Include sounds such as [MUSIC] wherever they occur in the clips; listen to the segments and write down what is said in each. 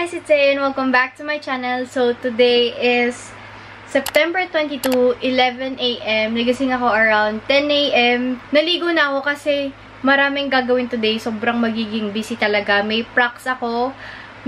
guys, it's Ayan. Welcome back to my channel. So, today is September 22, 11 a.m. Nagising ako around 10 a.m. Naligo na ako kasi maraming gagawin today. Sobrang magiging busy talaga. May pracs ako,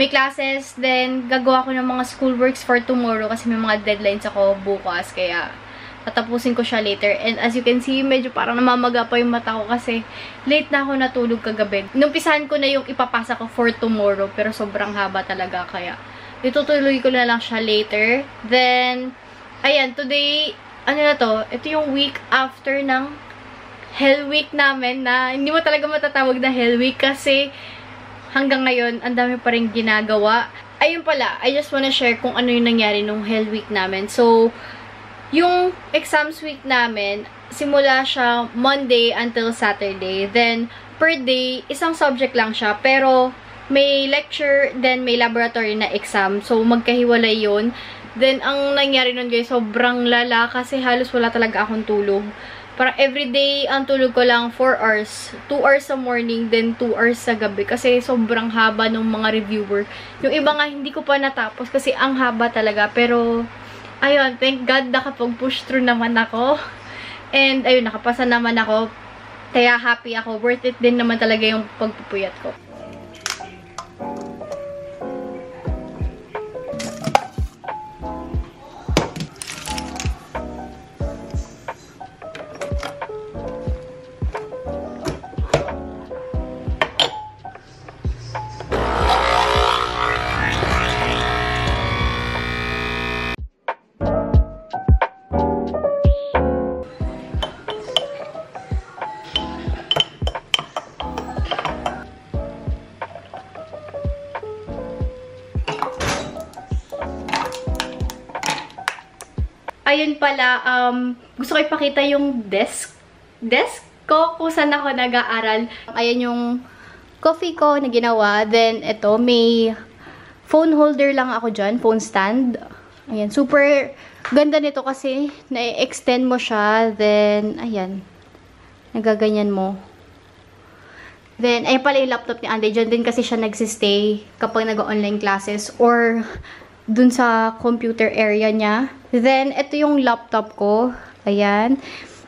may classes, then gagawa ko ng mga schoolworks for tomorrow kasi may mga deadlines ako bukas. Kaya, tatapusin ko siya later. And as you can see, medyo parang namamaga pa yung mata ko kasi late na ako natulog kagabi. Numpisahan ko na yung ipapasa ko for tomorrow, pero sobrang haba talaga kaya itutuloy ko na lang siya later. Then, ayan, today, ano na to, ito yung week after ng Hell Week namin na hindi mo talaga matatawag na Hell Week kasi hanggang ngayon, ang dami pa rin ginagawa. Ayun pala, I just wanna share kung ano yung nangyari nung Hell Week namin. So, yung exams week namin, simula siya Monday until Saturday. Then, per day, isang subject lang siya. Pero, may lecture, then may laboratory na exam. So, magkahiwalay yun. Then, ang nangyari nun guys, sobrang lala kasi halos wala talaga akong tulog. Para everyday, ang tulog ko lang 4 hours. 2 hours sa morning, then 2 hours sa gabi. Kasi sobrang haba ng mga reviewer. Yung iba nga, hindi ko pa natapos kasi ang haba talaga. Pero, ayun, thank God nakapag-push through naman ako. And, ayun, nakapasa naman ako. Kaya happy ako. Worth it din naman talaga yung pagpupuyat ko. Ayun pala, um, gusto ko ipakita yung desk, desk ko kung saan ako nag-aaral. Ayan yung coffee ko na ginawa. Then, ito, may phone holder lang ako dyan, phone stand. Ayan, super ganda nito kasi na-extend mo siya. Then, ayan, nagaganyan mo. Then, ayun pala yung laptop ni Andy. Diyan din kasi siya nagsistay kapag nag-online classes or dun sa computer area niya. Then, ito yung laptop ko. Ayan.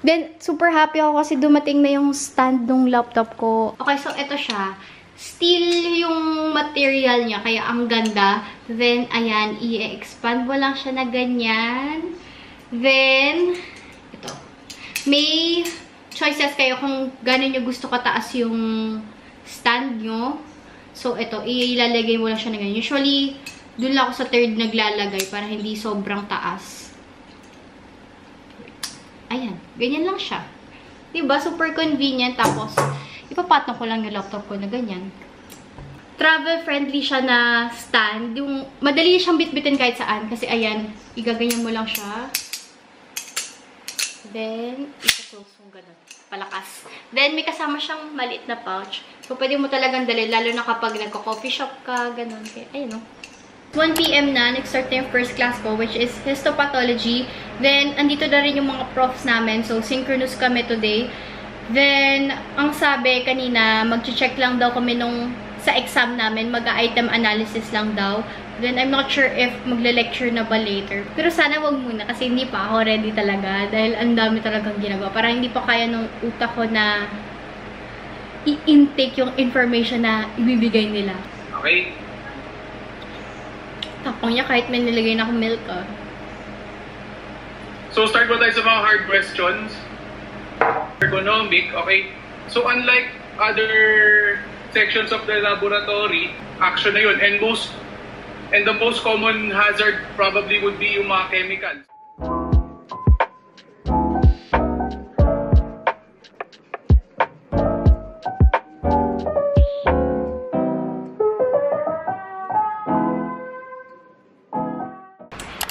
Then, super happy ako kasi dumating na yung stand ng laptop ko. Okay, so ito siya. Steel yung material niya, kaya ang ganda. Then, ayan, i-expand mo lang siya na ganyan. Then, ito. May choices kayo kung gano'n nyo gusto kataas yung stand nyo. So, ito, ilalagay mo lang siya na ganyan. Usually, doon ako sa third naglalagay para hindi sobrang taas. Ayan. Ganyan lang siya. Diba? Super convenient. Tapos, ipapatong ko lang yung laptop ko na ganyan. Travel-friendly siya na stand. Yung, madali siyang bitbitin kahit saan. Kasi, ayan, igaganyan mo lang siya. Then, isa-close ganun. Palakas. Then, may kasama siyang maliit na pouch. So, pwede mo talagang dali. Lalo na kapag nagko-coffee shop ka, ganun. Kaya, ayun o. 1pm na, nag-start na yung first class ko, which is histopathology. Then, andito na rin yung mga profs namin. So, synchronous kami today. Then, ang sabi kanina, mag-check lang daw kami nung sa exam namin, mag-item analysis lang daw. Then, I'm not sure if magle-lecture na ba later. Pero sana wag muna kasi hindi pa ako ready talaga. Dahil ang dami talagang ginagawa. Para hindi pa kaya nung utak ko na i-intake yung information na ibibigay nila. Okay? Tapang niya kahit may nilagay na akong milk ah. So, start mo tayo sa mga hard questions. Ergonomic, okay? So, unlike other sections of the laboratory, action na yun. And most, and the most common hazard probably would be yung mga chemicals.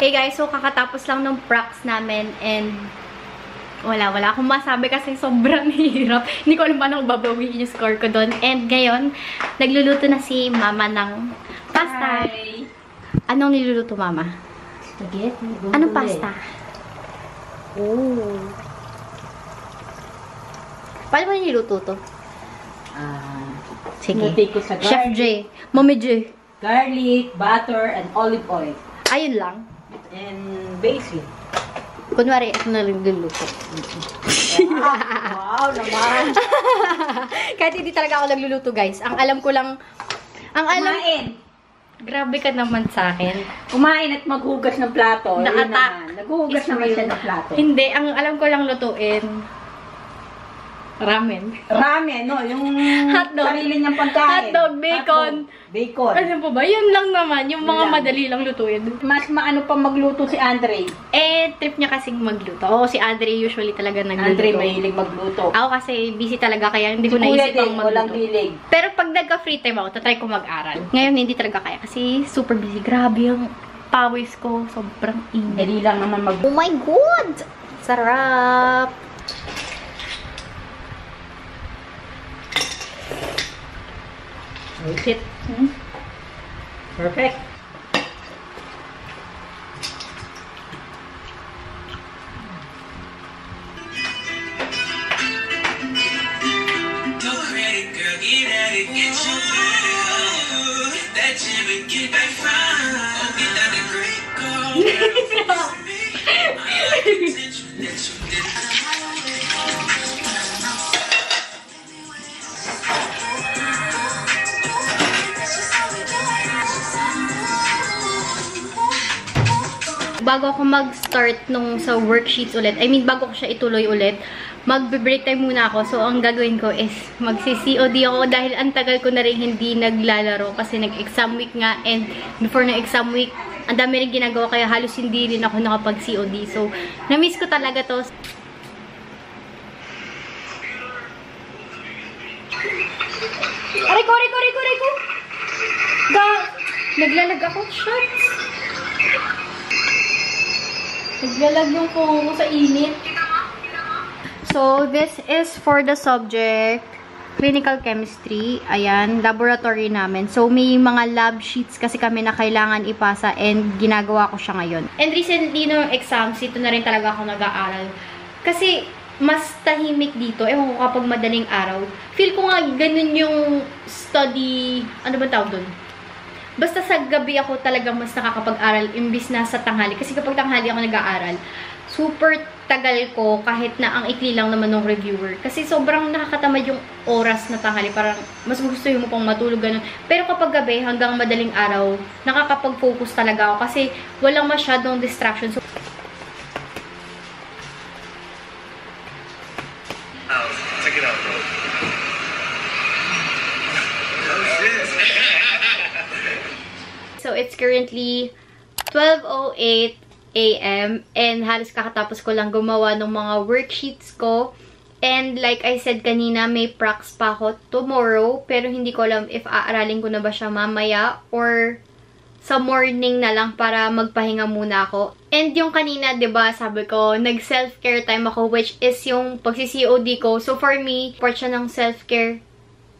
Hey guys, so kakatapos lang ng pracs namin and wala, wala akong masabi kasi sobrang [LAUGHS] hirap. Hindi ko alam paano babawiin yung score ko doon. And ngayon, nagluluto na si mama ng pasta. Hi! Anong niluluto mama? Spaghetti. Anong pasta? Oh. Paano mo niluto to? Ah. Sige. Ko sa Chef. J. Mommy J. garlic, butter, and olive oil. Ayun lang. And basil. Kunwari, ito na rin luluto. [LAUGHS] wow naman! [LAUGHS] Kahit hindi talaga ako nagluluto, guys. Ang alam ko lang, ang alam, Kumain! grabe ka naman sa akin. Kumain at maghugas ng plato. Ayun Naatak. naman. Naghuhugas naman siya ng plato. Hindi, ang alam ko lang lutuin, ramen. Ramen, no? Yung Hotdog. sarili niyang pagkain. Hotdog, bacon. Hotdog, bacon. Ano po ba? Yun lang naman, yung mga lang. madali lang lutuin. Mas maano pa magluto si Andre. Eh, trip niya kasing magluto. Oo, si Andre usually talaga nagluluto. Andre mahilig magluto. Ako kasi busy talaga, kaya hindi ko Si naisip ang din, walang magluto. hilig. Pero pag nagka-free time ako, tatry ko mag-aral. Ngayon, hindi talaga kaya kasi super busy. Grabe yung pawis ko. Sobrang init. Dali lang naman mag... Oh my God! Sarap! Is it? Hmm? Perfect. [LAUGHS] Bago ako mag-start nung sa worksheets ulit, I mean, bago ko siya ituloy ulit, magbe-break time muna ako. So, ang gagawin ko is magsi-COD ako dahil ang tagal ko na rin hindi naglalaro kasi nag-exam week nga and before na exam week, ang dami rin ginagawa kaya halos hindi rin ako nakapag-COD. So, na-miss ko talaga to. Aray ko, aray ko, aray ko, aray ko! Ga, naglalag ako. Shots! Naglalag yung phone ko sa init. So, this is for the subject clinical chemistry. Ayan, laboratory namin. So, may mga lab sheets kasi kami na kailangan ipasa and ginagawa ko siya ngayon. And recently, nung exams, ito na rin talaga ako nag-aaral. Kasi, mas tahimik dito. Ewan ko kapag madaling araw. Feel ko nga ganun yung study, ano ba tawag doon? Basta sa gabi ako talaga mas nakakapag-aral imbis na sa tanghali. Kasi kapag tanghali ako nag-aaral, super tagal ko kahit na ang ikli lang naman ng reviewer. Kasi sobrang nakakatamad yung oras na tanghali. Parang mas gusto mo pang matulog ganun. Pero kapag gabi hanggang madaling araw, nakakapag-focus talaga ako kasi walang masyadong distraction. So, So, it's currently 12.08 a.m. And halos kakatapos ko lang gumawa ng mga worksheets ko. And like I said kanina, may pracs pa ako tomorrow. Pero hindi ko alam if aaralin ko na ba siya mamaya or sa morning na lang para magpahinga muna ako. And yung kanina, ba sabi ko, nag-self-care time ako which is yung pagsi-COD ko. So for me, part siya ng self-care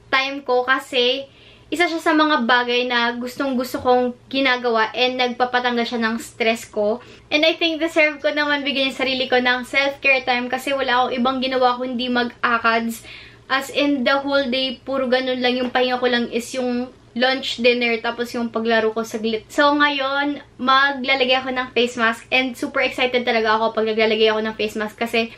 time ko kasi isa siya sa mga bagay na gustong gusto kong ginagawa and nagpapatanggal siya ng stress ko. And I think deserve ko naman bigyan yung sarili ko ng self-care time kasi wala akong ibang ginawa kundi mag-ACADS. As in the whole day, puro ganun lang yung pahinga ko lang is yung lunch, dinner, tapos yung paglaro ko saglit. So ngayon, maglalagay ako ng face mask and super excited talaga ako pag naglalagay ako ng face mask kasi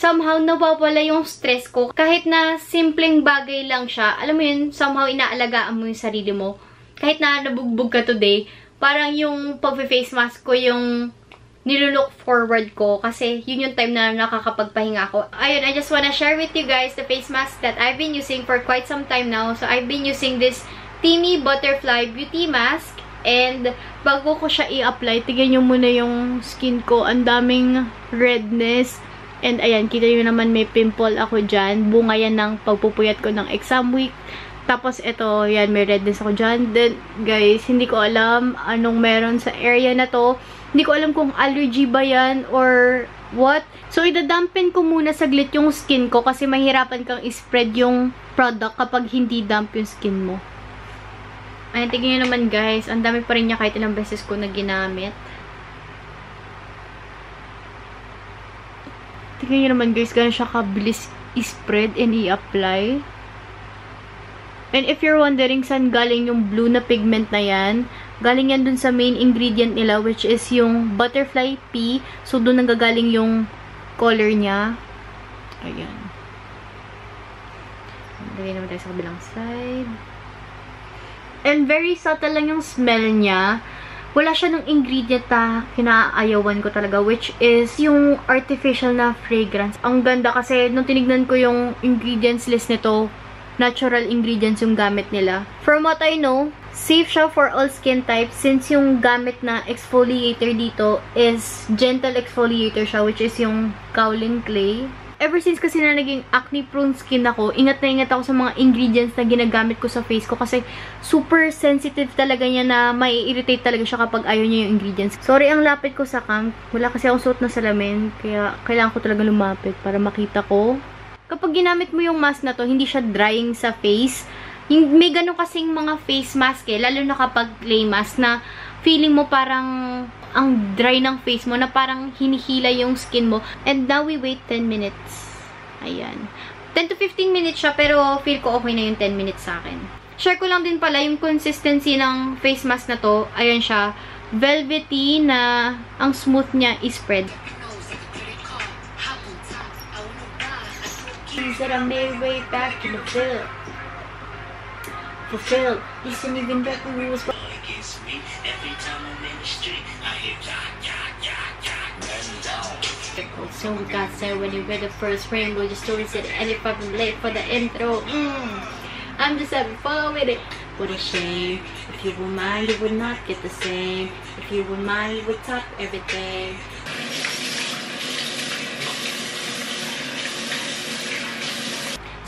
somehow nawawala yung stress ko. Kahit na simpleng bagay lang siya, alam mo yun, somehow inaalagaan mo yung sarili mo. Kahit na nabugbog ka today, parang yung pag-face mask ko yung nilulook forward ko kasi yun yung time na nakakapagpahinga ako. Ayun, I just wanna share with you guys the face mask that I've been using for quite some time now. So, I've been using this Teamy Butterfly Beauty Mask. And, bago ko siya i-apply, tignan nyo muna yung skin ko. Ang daming redness. And, ayan, kita nyo naman may pimple ako dyan. Bunga yan ng pagpupuyat ko ng exam week. Tapos, ito, yan, may redness ako dyan. Then, guys, hindi ko alam anong meron sa area na to. Hindi ko alam kung allergy ba yan or what. So, idadampen ko muna saglit yung skin ko kasi mahirapan kang ispread yung product kapag hindi damp yung skin mo. Ayan, tignan nyo naman guys. Ang dami pa rin niya kahit ilang beses ko na ginamit. Tignan nyo naman guys, gano'n siya kabilis i-spread and i-apply. And if you're wondering saan galing yung blue na pigment na yan, galing yan dun sa main ingredient nila which is yung butterfly pea. So, dun nanggagaling yung color niya. Ayan. Lagay naman tayo sa kabilang side. And very subtle lang yung smell niya. Wala siya ng ingredient na kinaayawan ko talaga, which is yung artificial na fragrance. Ang ganda kasi, nung tinignan ko yung ingredients list nito, natural ingredients yung gamit nila. From what I know, safe siya for all skin types since yung gamit na exfoliator dito is gentle exfoliator siya, which is yung kaolin clay ever since kasi na naging acne prone skin ako, ingat na ingat ako sa mga ingredients na ginagamit ko sa face ko kasi super sensitive talaga niya na may irritate talaga siya kapag ayaw niya yung ingredients. Sorry ang lapit ko sa cam. Wala kasi akong suot na salamin kaya kailangan ko talaga lumapit para makita ko. Kapag ginamit mo yung mask na to, hindi siya drying sa face. Yung, may ganun kasing mga face mask eh, lalo na kapag clay mask na feeling mo parang ang dry ng face mo na parang hinihila yung skin mo. And now we wait 10 minutes. Ayan. 10 to 15 minutes siya pero feel ko okay na yung 10 minutes sa akin. Share ko lang din pala yung consistency ng face mask na to. Ayan siya. Velvety na ang smooth niya is spread. That I made way back in the field. Fulfilled. Listen even better rules. against So we got there when you read the first rainbow, your story said, if I'm late for the intro, mm, I'm just having fun with it. What a shame. If you would mind, you would not get the same. If you would mind, you would top everything.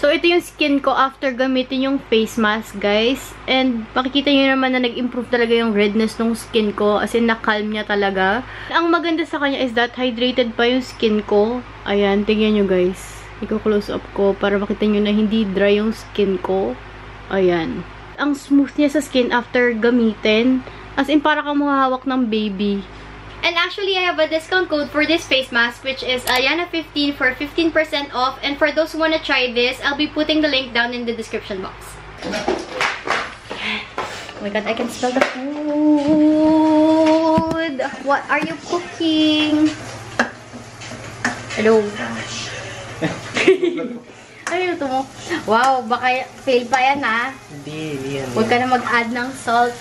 So, ito yung skin ko after gamitin yung face mask, guys. And, makikita nyo naman na nag-improve talaga yung redness ng skin ko. As in, nakalm niya talaga. Ang maganda sa kanya is that hydrated pa yung skin ko. Ayan, tingnan nyo, guys. Iko-close up ko para makita nyo na hindi dry yung skin ko. Ayan. Ang smooth niya sa skin after gamitin. As in, para kang mahawak ng baby. And actually, I have a discount code for this face mask, which is Ayana15 for 15% off. And for those who want to try this, I'll be putting the link down in the description box. Oh my god, I can smell the food! What are you cooking? Hello? [LAUGHS] ano yung ito mo? Wow, baka fail pa yan ha? Hindi, hindi yan. Huwag ka na mag-add ng salt.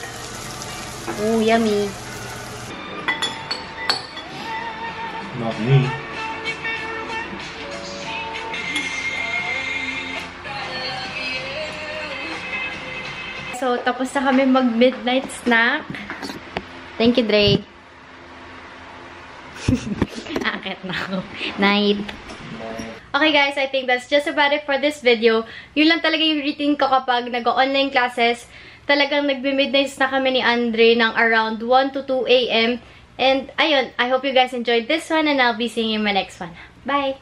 Oh, yummy. Not me. So, tapos na kami mag-midnight snack. Thank you, Dre. [LAUGHS] Akit na ako. Night. Okay guys, I think that's just about it for this video. Yun lang talaga yung routine ko kapag nag-online classes. Talagang nagbe-midnight na kami ni Andre ng around 1 to 2 a.m. And ayun, I hope you guys enjoyed this one and I'll be seeing you in my next one. Bye!